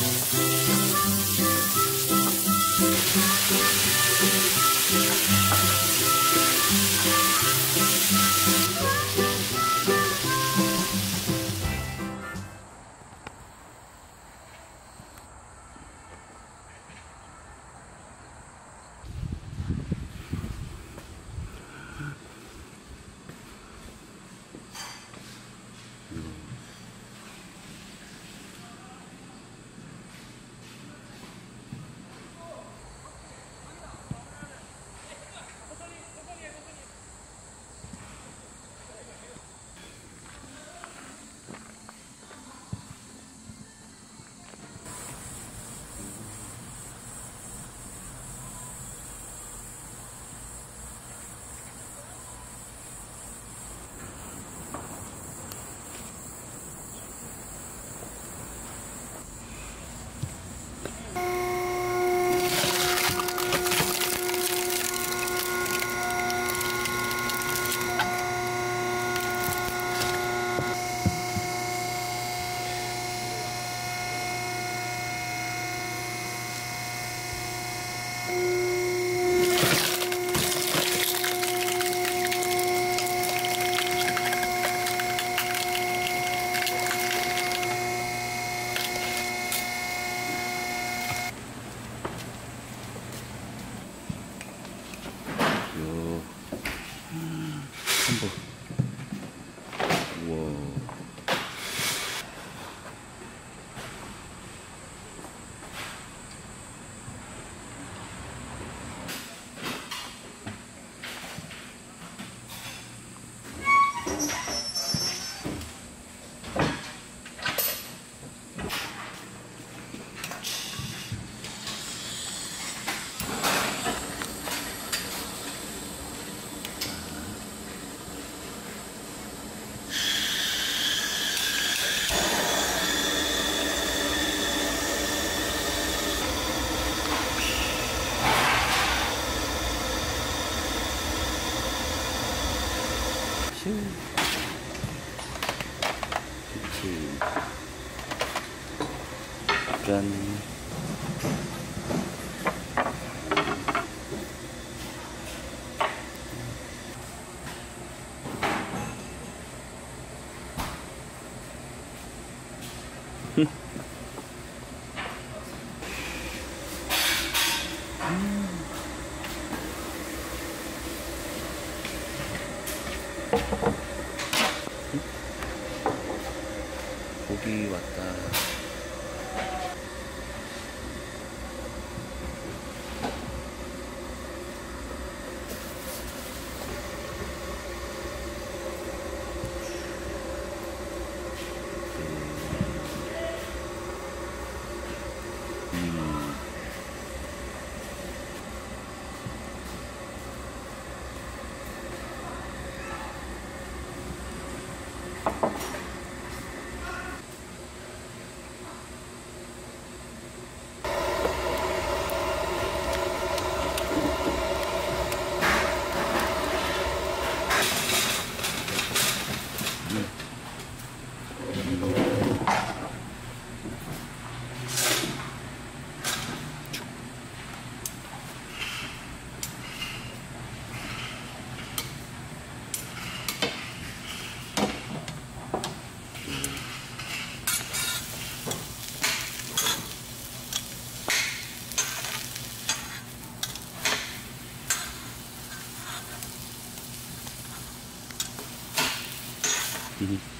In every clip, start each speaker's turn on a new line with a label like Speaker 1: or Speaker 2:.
Speaker 1: 이 음.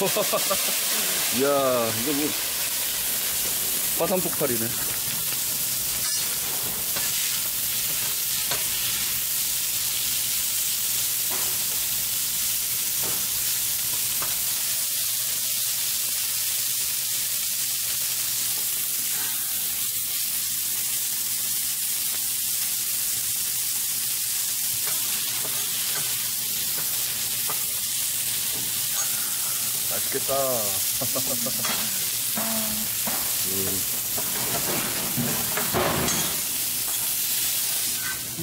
Speaker 1: 이야, 이거 뭐, 화산 폭발이네. 맛있겠다.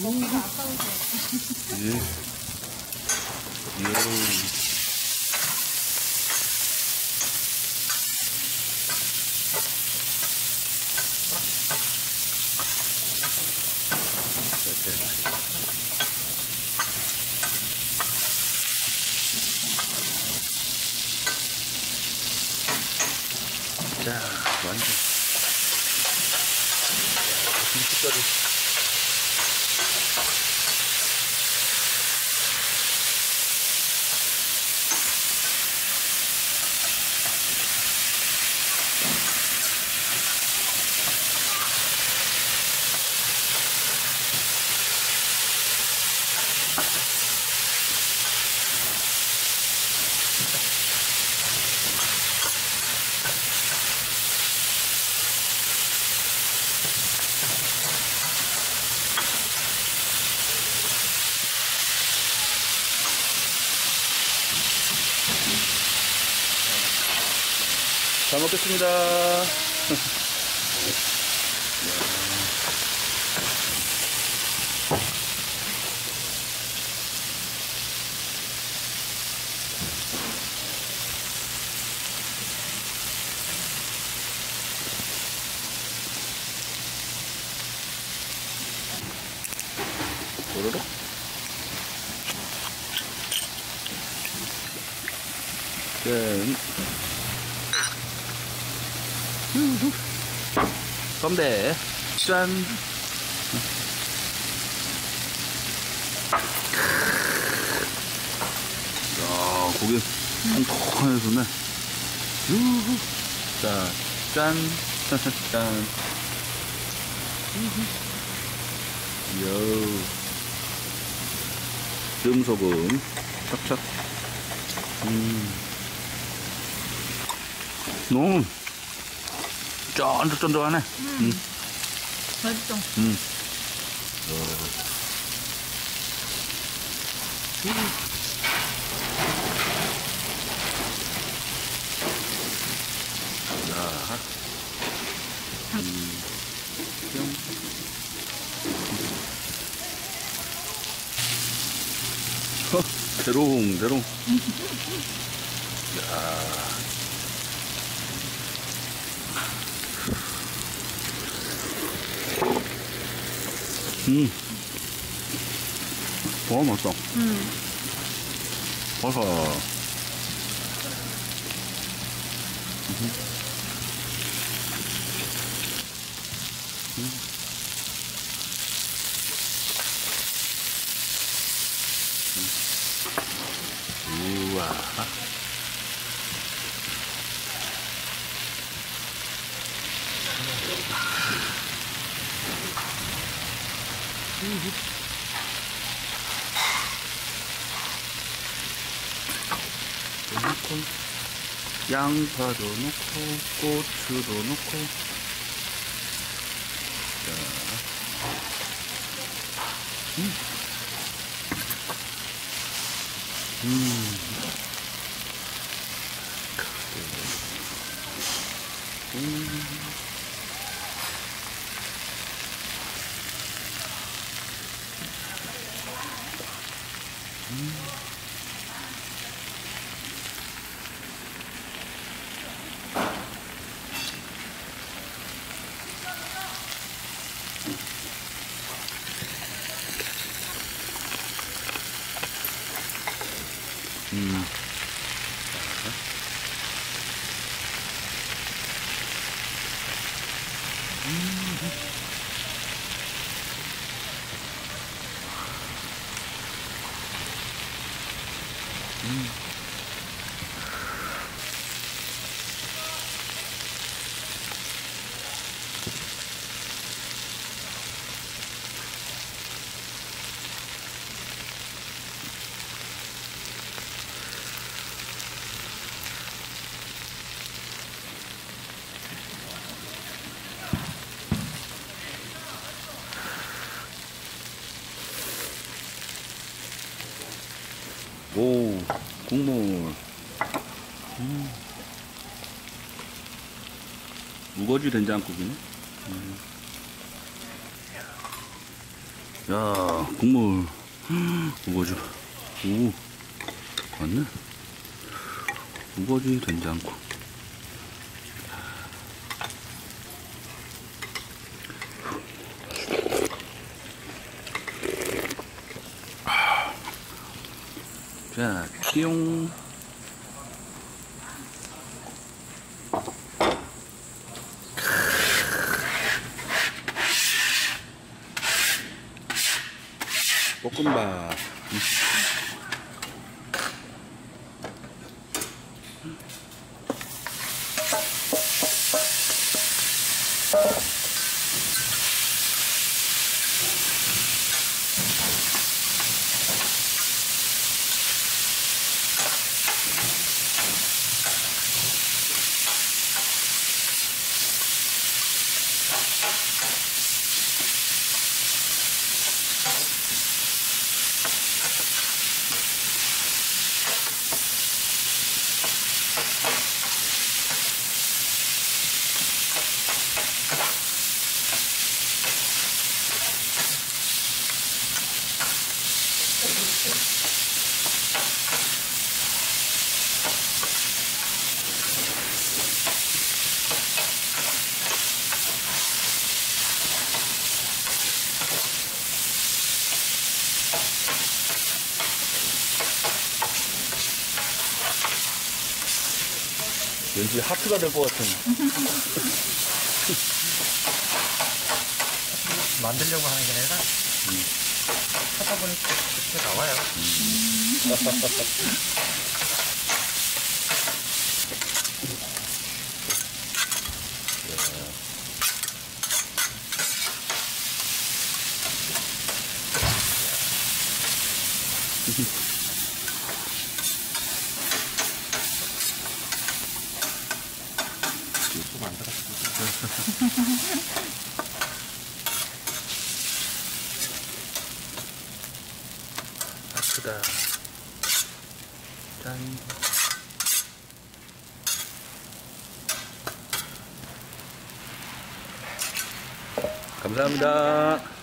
Speaker 2: 먹기가 아까워서.
Speaker 1: 예. 예. 이렇게. 자, 완전. 김치가루. 잘 먹겠습니다. 도로록. 짠. 건배. 짠. 야, 고기 통통해서네. 유후. 자, 짠. 짠. 요. 듬소금. 착착. 음. 너무 쫀득쫀득하네. 음.
Speaker 2: 맛있어.
Speaker 1: 음. 자. 음. 뿅. 어, 대롱, 대롱. 야. 음. 와, 맛있다.
Speaker 2: 음.
Speaker 1: 버섯. 우와. 넣고 양파도 넣고 고추도 넣고 자. 음. 음. 음. 음. 오, 국물. 음. 우거지 된장국이네. 음. 야, 국물. 우거지. 오, 맞네. 우거지 된장국. 자, 띠용. 볶음밥. 왠지 하트가 될 것 같은.
Speaker 3: 만들려고 하는 게 아니라 하다 보니까 그렇게 나와요.
Speaker 1: 하트다. 짠. 감사합니다.